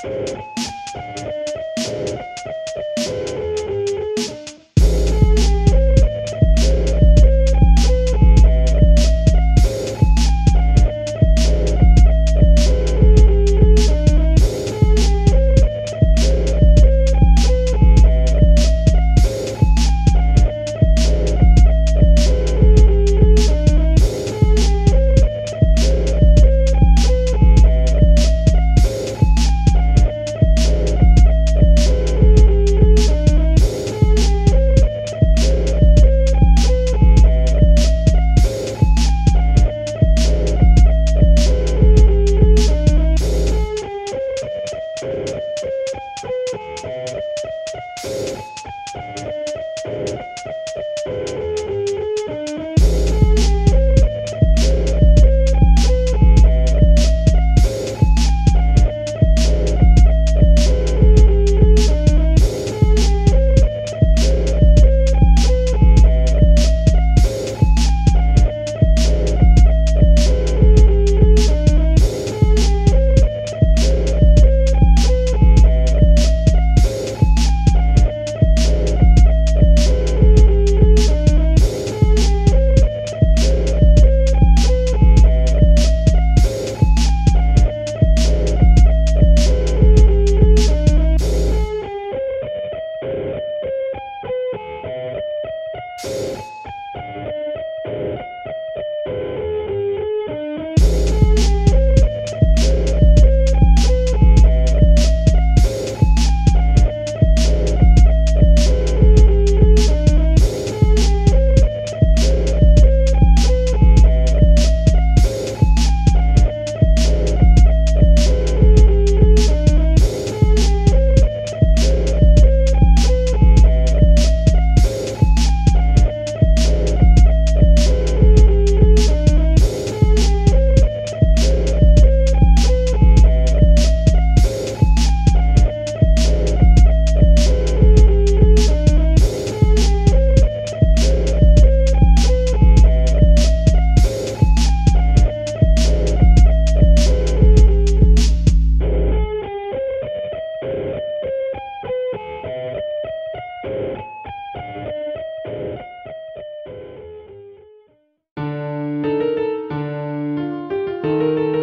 Thank you. Música